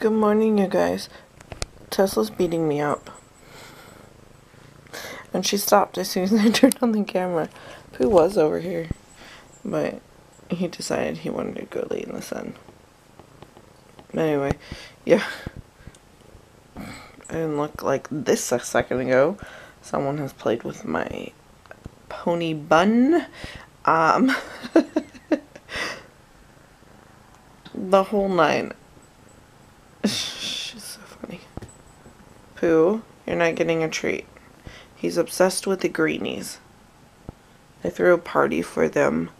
Good morning, you guys. Tesla's beating me up. And she stopped as soon as I turned on the camera. Pooh was over here, but he decided he wanted to go lay in the sun. Anyway, yeah. I didn't look like this a second ago. Someone has played with my pony bun. Um, the whole nine. She's so funny. Pooh, you're not getting a treat. He's obsessed with the greenies. I threw a party for them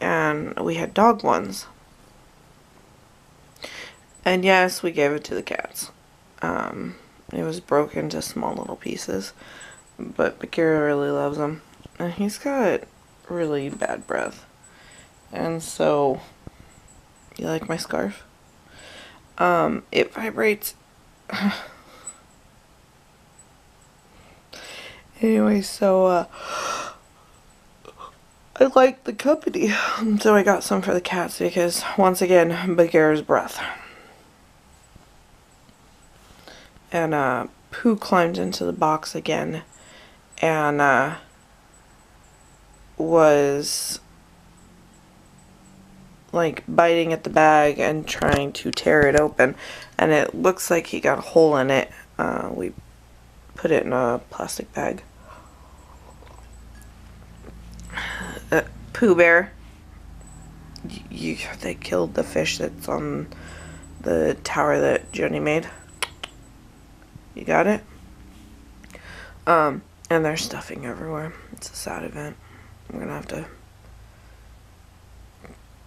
and we had dog ones. And yes, we gave it to the cats. Um, it was broken to small little pieces. But Bagheera really loves them. And he's got really bad breath. And so, you like my scarf? Um, it vibrates. anyway, so, uh, I like the company. So I got some for the cats because, once again, Bagheera's breath. And, uh, Pooh climbed into the box again and, uh, was like biting at the bag and trying to tear it open and it looks like he got a hole in it. Uh, we put it in a plastic bag. Uh, Pooh Bear. You, they killed the fish that's on the tower that Joni made. You got it? Um and there's stuffing everywhere. It's a sad event. I'm gonna have to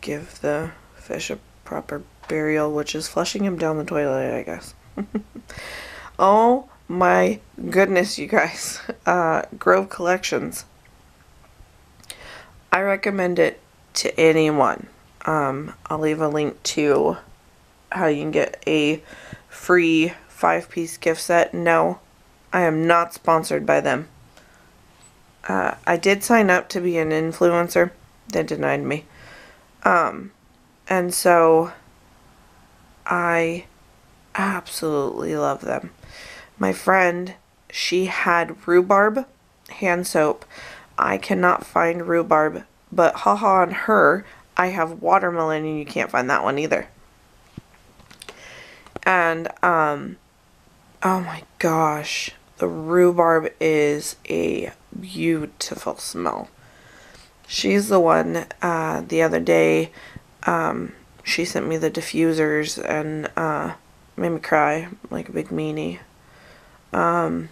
give the fish a proper burial, which is flushing him down the toilet, I guess. oh my goodness, you guys. Uh, Grove Collections. I recommend it to anyone. Um, I'll leave a link to how you can get a free five piece gift set. No, I am not sponsored by them. Uh, I did sign up to be an influencer. They denied me. Um, and so I absolutely love them. My friend, she had rhubarb hand soap. I cannot find rhubarb, but haha on her, I have watermelon and you can't find that one either. And, um, oh my gosh, the rhubarb is a beautiful smell. She's the one, uh, the other day, um, she sent me the diffusers and, uh, made me cry like a big meanie. Um,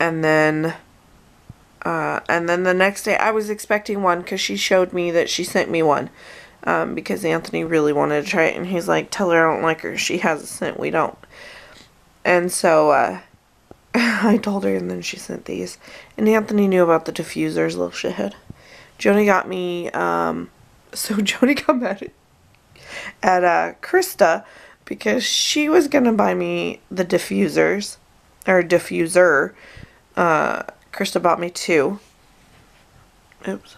and then, uh, and then the next day I was expecting one because she showed me that she sent me one. Um, because Anthony really wanted to try it and he's like, tell her I don't like her. She has a scent, we don't. And so, uh, I told her and then she sent these. And Anthony knew about the diffusers, little shithead. Joni got me, um, so Joni got mad at, uh, Krista because she was going to buy me the diffusers, or diffuser. Uh, Krista bought me two. Oops.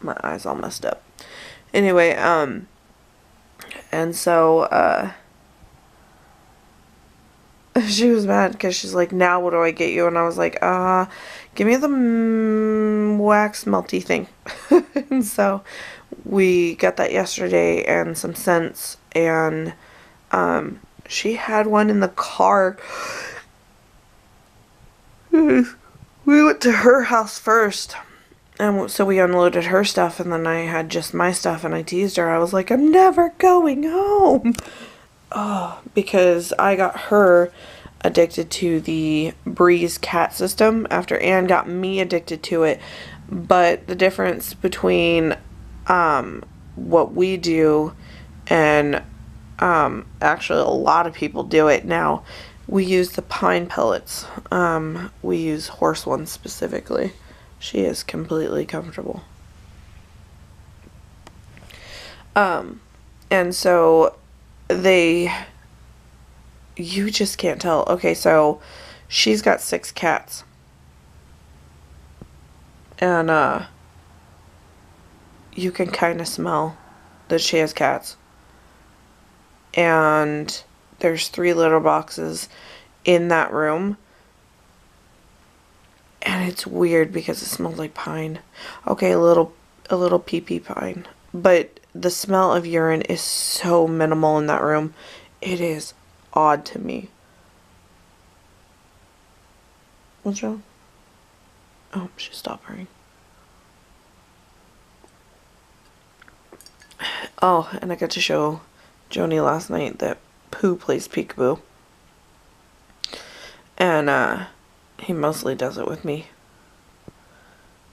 My eyes all messed up. Anyway, um, and so, uh, she was mad because she's like, now what do I get you? And I was like, uh, give me the mm, wax melty thing. and so we got that yesterday and some scents and um, she had one in the car. we went to her house first. And so we unloaded her stuff and then I had just my stuff and I teased her. I was like, I'm never going home. Oh, because I got her addicted to the Breeze cat system after Anne got me addicted to it. But the difference between um, what we do and um, actually a lot of people do it now. We use the pine pellets. Um, we use horse ones specifically. She is completely comfortable. Um, and so they you just can't tell. Okay, so she's got six cats. And uh you can kind of smell that she has cats. and there's three litter boxes in that room. And it's weird because it smells like pine. Okay, a little a little pee pee pine. But the smell of urine is so minimal in that room. It is odd to me. What's wrong? Oh, she stopped. Oh, and I got to show Joni last night that Pooh plays peekaboo. And uh, he mostly does it with me.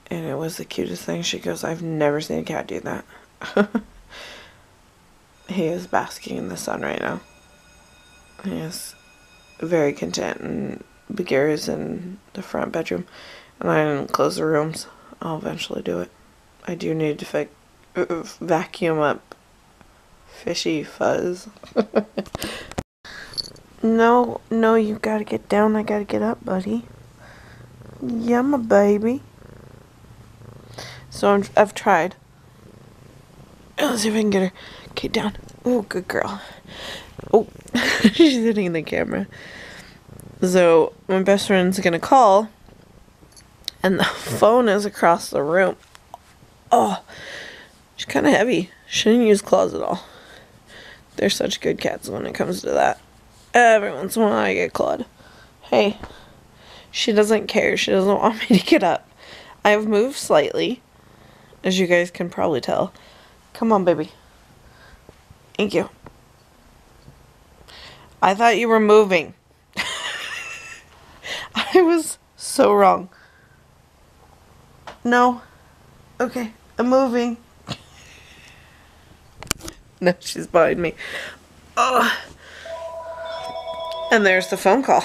And it was the cutest thing. She goes, I've never seen a cat do that. he is basking in the sun right now. He is very content and Bagheera is in the front bedroom and I didn't close the rooms. I'll eventually do it. I do need to vacuum up fishy fuzz. no, no, you gotta get down. I gotta get up, buddy. Yeah, my baby. So i have tried. Let's see if I can get her. Okay, down. Oh, good girl. Oh, she's hitting the camera. So my best friend's gonna call, and the phone is across the room. Oh, she's kind of heavy. She didn't use claws at all. They're such good cats when it comes to that. Every once in a while I get clawed. Hey, she doesn't care. She doesn't want me to get up. I have moved slightly, as you guys can probably tell. Come on, baby. Thank you. I thought you were moving. I was so wrong. No. Okay, I'm moving. no, she's behind me. Oh. And there's the phone call.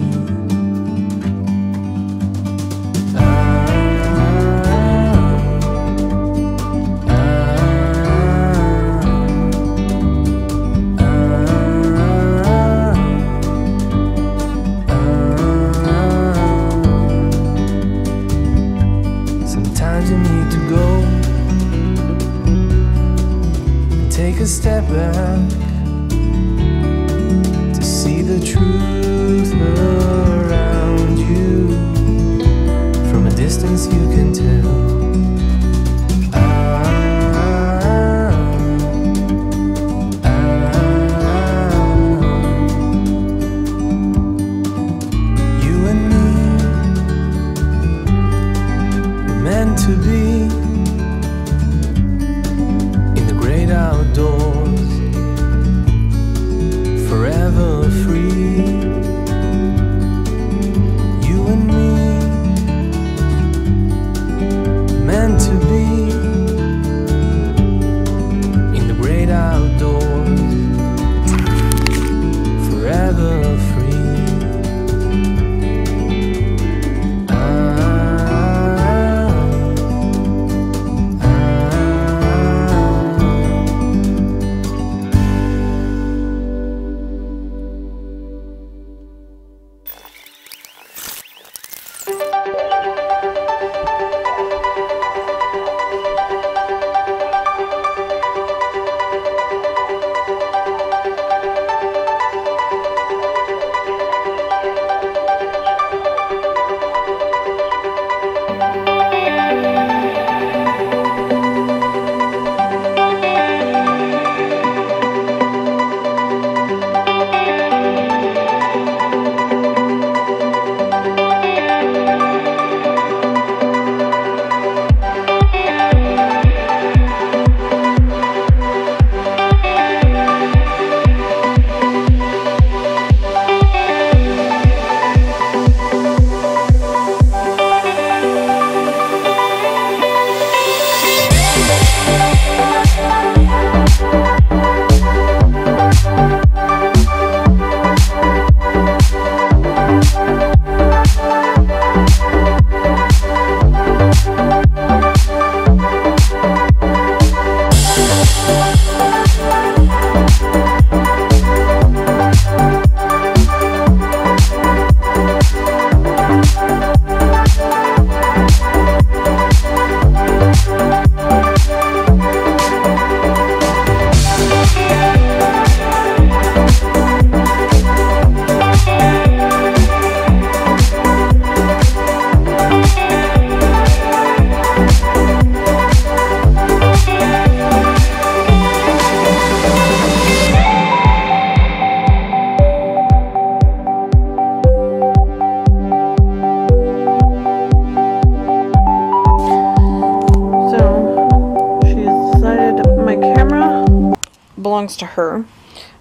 Her.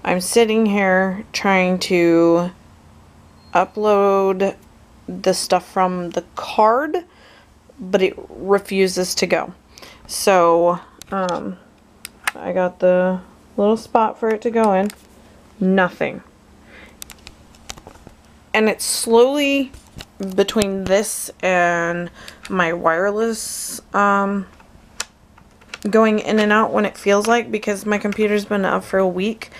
I'm sitting here trying to upload the stuff from the card, but it refuses to go. So, um, I got the little spot for it to go in. Nothing. And it's slowly between this and my wireless um, going in and out when it feels like because my computer's been up for a week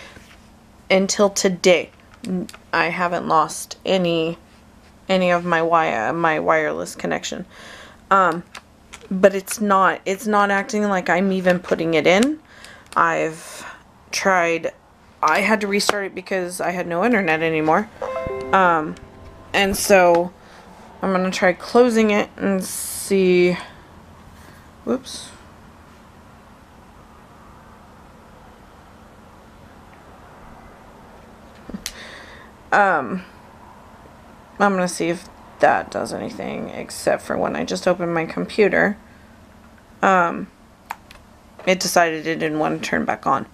until today. I haven't lost any any of my wire my wireless connection. Um, but it's not it's not acting like I'm even putting it in. I've tried I had to restart it because I had no internet anymore. Um, and so I'm gonna try closing it and see. Whoops. Um, I'm gonna see if that does anything except for when I just opened my computer. Um, it decided it didn't want to turn back on.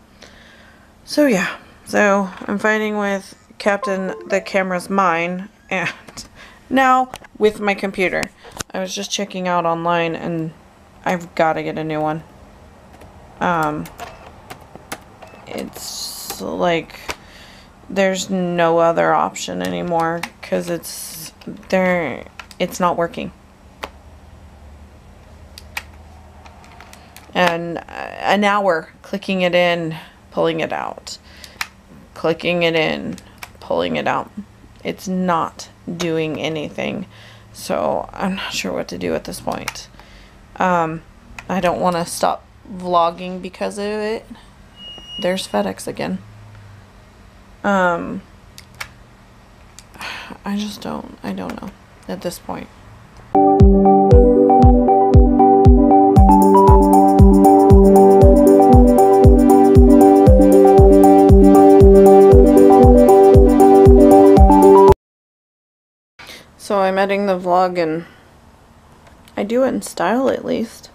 So yeah, so I'm fighting with Captain the camera's mine and now with my computer. I was just checking out online and I've got to get a new one. Um it's like there's no other option anymore cuz it's there it's not working. And uh, an hour clicking it in, pulling it out. Clicking it in, pulling it out. It's not doing anything. So I'm not sure what to do at this point. Um, I don't want to stop vlogging because of it. There's FedEx again. Um, I just don't, I don't know at this point. So I'm editing the vlog and I do it in style at least.